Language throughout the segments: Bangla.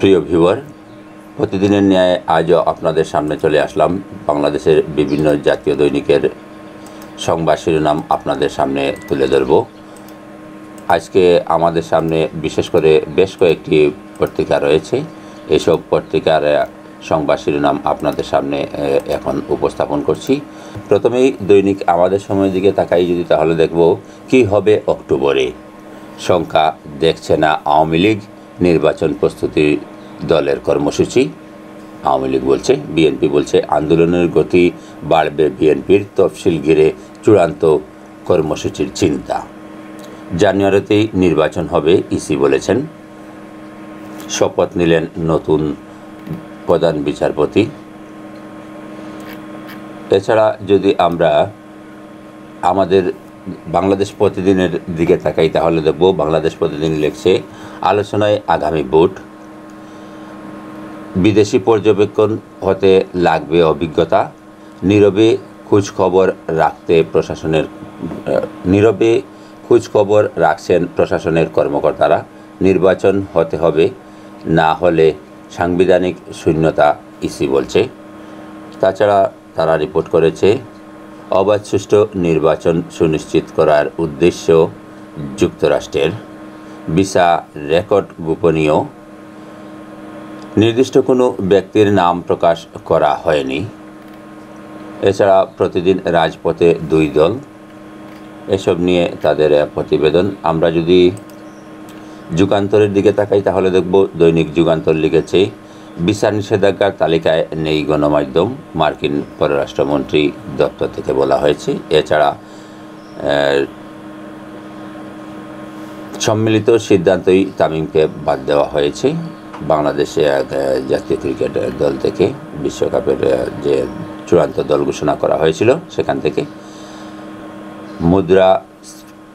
প্রিয় ভিউয়ার প্রতিদিনের ন্যায় আজও আপনাদের সামনে চলে আসলাম। বাংলাদেশের বিভিন্ন জাতীয় দৈনিকের সংবাদ শিরোনাম আপনাদের সামনে তুলে ধরব। আজকে আমাদের সামনে বিশেষ করে বেশ কয়েকটি পত্রিকা রয়েছে। এসব পত্রিকার সংবাদ শিরোনাম আপনাদের সামনে এখন উপস্থাপন করছি। প্রথমেই দৈনিক আমাদের সময়ের দিকে তাকাই যদি তাহলে দেখব, কি হবে অক্টোবরে? সংখ্যা দেখছে না আওয়ামী লীগ, নির্বাচন প্রস্তুতি দলের কর্মসূচি। আওয়ামী লীগ বলছে, বিএনপি বলছে, আন্দোলনের গতি বাড়বে বিএনপির তফসিল ঘিরে চূড়ান্ত কর্মসূচির চিন্তা। জানুয়ারিতেই নির্বাচন হবে, ইসি বলেছেন। শপথ নিলেন নতুন প্রধান বিচারপতি। এছাড়া যদি আমরা আমাদের বাংলাদেশ প্রতিদিনের দিকে তাকাই, তাহলে দেখব বাংলাদেশ প্রতিদিন লিখছে, আলোচনায় আগামী ভোট। বিদেশি পর্যবেক্ষণ হতে লাগবে অভিজ্ঞতা। নীরবে খোঁজ খবর রাখতে প্রশাসনের, নীরবে খোঁজ খবর রাখছেন প্রশাসনের কর্মকর্তারা। নির্বাচন হতে হবে, না হলে সাংবিধানিক শূন্যতা ইসি বলছে। তাছাড়া তারা রিপোর্ট করেছে, অবাধ সুষ্ঠু নির্বাচন সুনিশ্চিত করার উদ্দেশ্য যুক্তরাষ্ট্রের। ভিসা রেকর্ড গোপনীয় নির্দিষ্ট কোনো ব্যক্তির নাম প্রকাশ করা হয়নি। এছাড়া প্রতিদিন রাজপথে দুই দল। এসব নিয়ে তাদের প্রতিবেদন। আমরা যদি যুগান্তরের দিকে তাকাই, তাহলে দেখব দৈনিক যুগান্তর লিখেছে, বিচার নিষেধাজ্ঞার তালিকায় নেই গণমাধ্যম মার্কিন পররাষ্ট্রমন্ত্রী দপ্তর থেকে বলা হয়েছে। এছাড়া সম্মিলিত সিদ্ধান্তই তামিমকে বাদ দেওয়া হয়েছে। বাংলাদেশে এক জাতীয় ক্রিকেট দল থেকে, বিশ্বকাপের যে চূড়ান্ত দল ঘোষণা করা হয়েছিল সেখান থেকে। মুদ্রা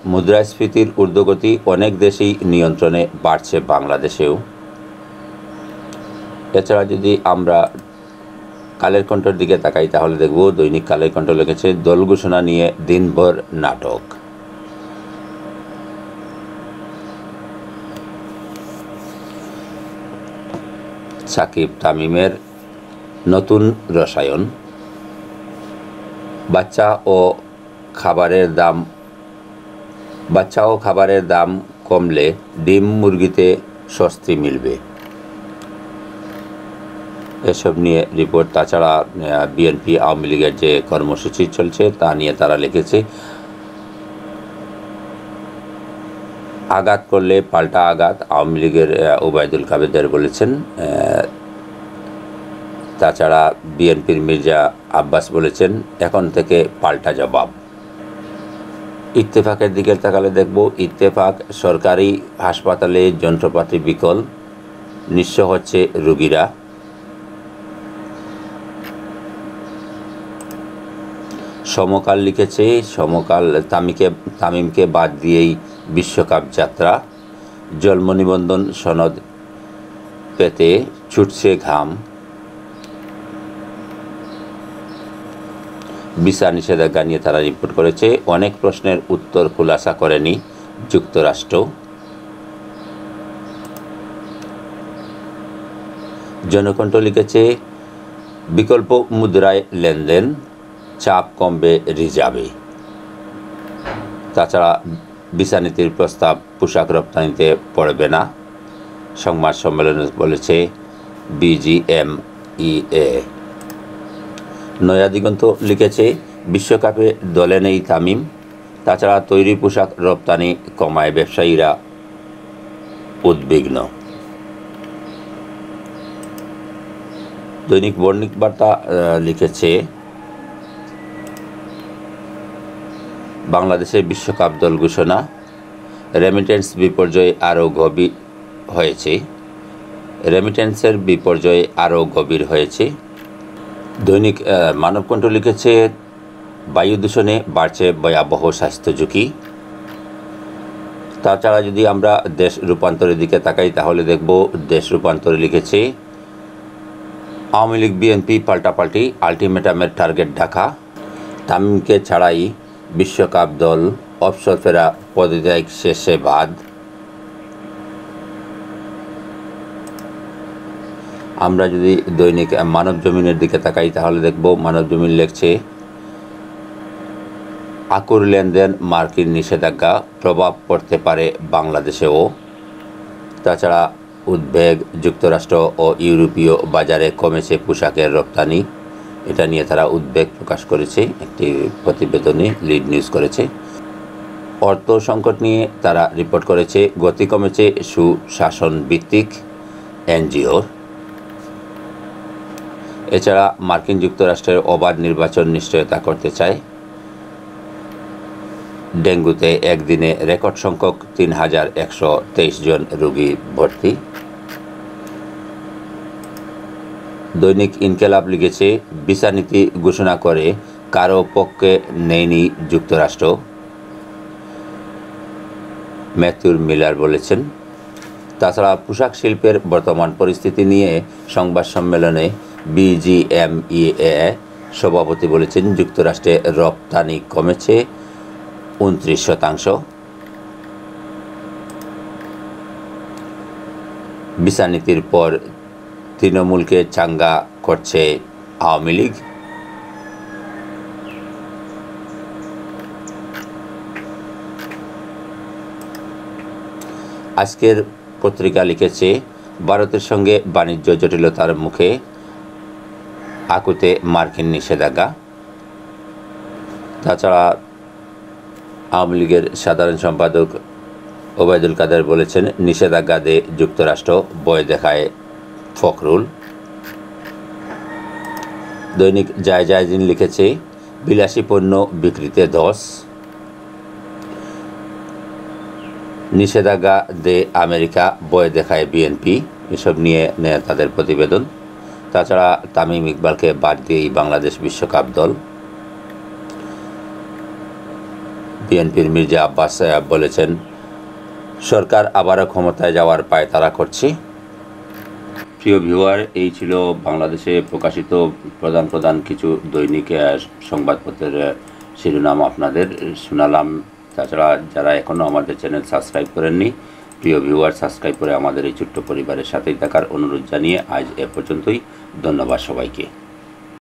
মুদ্রাস্ফীতির ঊর্ধ্বগতি অনেক দেশেই নিয়ন্ত্রণে বাড়ছে বাংলাদেশেও। এছাড়া যদি আমরা কালের কণ্ঠের দিকে তাকাই, তাহলে দেখব দৈনিক কালের কণ্ঠ লিখেছে, দল ঘোষণা নিয়ে দিনভর নাটক। সাকিব তামিমের নতুন রসায়ন। বাচ্চা ও খাবারের দাম বাচ্চা ও খাবারের দাম কমলে ডিম মুরগিতে স্বস্তি মিলবে। এসব নিয়ে রিপোর্ট, তাছাড়া বিএনপি আওয়ামী লীগের যে কর্মসূচি চলছে তা নিয়ে তারা লিখেছে। আঘাত করলে পাল্টা আঘাত আওয়ামী লীগের ওবায়দুল কাবেদার বলেছেন। তাছাড়া বিএনপির মির্জা আব্বাস বলেছেন, এখন থেকে পাল্টা জবাব। ইত্তেফাকের দিকে তাকালে দেখব, ইত্তেফাক সরকারি হাসপাতালে যন্ত্রপাতি বিকল, নিঃস্ব হচ্ছে রুগীরা। সমকাল লিখেছে, সমকাল তামিকে, তামিমকে বাদ দিয়েই বিশ্বকাপ যাত্রা। জন্ম নিবন্ধন সনদ পেতে ছুটছে ঘাম। ভিসা নিষেধাজ্ঞা নিয়ে তারা রিপোর্ট করেছে, অনেক প্রশ্নের উত্তর খুলাসা করেনি যুক্তরাষ্ট্র। জনকণ্ঠ লিখেছে, বিকল্প মুদ্রায় লেনদেন চাপ কমবে রিজার্ভে তাছাড়া ভিসা নীতির প্রস্তাব পোশাক রপ্তানিতে পড়বে না। সংবাদ সম্মেলনে বলেছে বিজিএমইএ নয়া দিগন্ত লিখেছে, বিশ্বকাপে দলে নেই তামিম। তাছাড়া তৈরি পোশাক রপ্তানি কমায় ব্যবসায়ীরা উদ্বিগ্ন। দৈনিক বর্ণিক বার্তা লিখেছে বাংলাদেশের বিশ্বকাপ দল ঘোষণা। রেমিটেন্স বিপর্যয় আরও গভীর হয়েছে। রেমিটেন্সের বিপর্যয় আরও গভীর হয়েছে। দৈনিক মানবকণ্ঠ লিখেছে, বায়ু দূষণে বাড়ছে ভয়াবহ স্বাস্থ্য ঝুঁকি। তাছাড়া যদি আমরা দেশ রূপান্তরের দিকে তাকাই, তাহলে দেখব দেশ রূপান্তরে লিখেছে, আওয়ামী লীগ, বিএনপি পাল্টাপাল্টি আলটিমেটামের টার্গেট ঢাকা। তামিমকে ছাড়াই বিশ্বকাপ দল অবসর ফেরা পদত্যাগ শেষে বাদ। আমরা যদি দৈনিক মানব জমিনের দিকে তাকাই, তাহলে দেখব মানব জমিন লেখছে, আকুর লেনদেন, মার্কিন নিষেধাজ্ঞা প্রভাব পড়তে পারে বাংলাদেশেও। তাছাড়া উদ্বেগ যুক্তরাষ্ট্র ও ইউরোপীয় বাজারে কমেছে পোশাকের রপ্তানি। এটা নিয়ে তারা উদ্বেগ প্রকাশ করেছে, একটি প্রতিবেদনে লিড নিউজ করেছে। অর্থ সংকট নিয়ে তারা রিপোর্ট করেছে, গতি কমেছে সুশাসন ভিত্তিক এনজিওর। এছাড়া মার্কিন যুক্তরাষ্ট্রের অবাধ নির্বাচন নিশ্চয়তা করতে চায়। ডেঙ্গুতে একদিনে রেকর্ড সংখ্যক তিন হাজার একশো তেইশ জন রোগী ভর্তি। দৈনিক ইনকেলাব লিখেছে, ভিসা নীতি ঘোষণা করে কারও পক্ষে নেয়নি যুক্তরাষ্ট্র। ম্যাথুর মিলার বলেছেন, তাছাড়া পোশাক শিল্পের বর্তমান পরিস্থিতি নিয়ে সংবাদ সম্মেলনে বিজিএমইএ সভাপতি বলেছেন, যুক্তরাষ্ট্রে রপ্তানি কমেছে উনত্রিশ শতাংশ। ভিসা নীতির পর তৃণমূলকে চাঙ্গা করছে আওয়ামী লীগ। আজকের পত্রিকা লিখেছে, ভারতের সঙ্গে বাণিজ্য জটিলতার মুখে আকুতে মার্কিন নিষেধাজ্ঞা। তাছাড়া আওয়ামী লীগের সাধারণ সম্পাদক ওবায়দুল কাদের বলেছেন, নিষেধাজ্ঞা দিয়ে যুক্তরাষ্ট্র বয় দেখায় ফখরুল। দৈনিক জায় জায়দিন লিখেছে, বিলাসী পণ্য বিক্রিতে ধস। নিষেধাজ্ঞা দে আমেরিকা, বয়ে দেখায় বিএনপি। এসব নিয়ে নেয় তাদের প্রতিবেদন। তাছাড়া তামিম ইকবালকে বাদ দিয়েই বাংলাদেশ বিশ্বকাপ দল। বিএনপির মির্জা আব্বাস সাহেব বলেছেন, সরকার আবারও ক্ষমতায় যাওয়ার পায় তারা করছে। প্রিয় ভিউয়ার এই ছিল বাংলাদেশে প্রকাশিত প্রধান প্রধান কিছু দৈনিক সংবাদপত্রের শিরোনাম আপনাদের শোনালাম। তাছাড়া যারা এখনও আমাদের চ্যানেল সাবস্ক্রাইব করেননি, প্রিয় ভিউয়ার সাবস্ক্রাইব করে আমাদের এই ছোট্ট পরিবারের সাথেই থাকার অনুরোধ জানিয়ে আজ এ পর্যন্তই। ধন্যবাদ সবাইকে।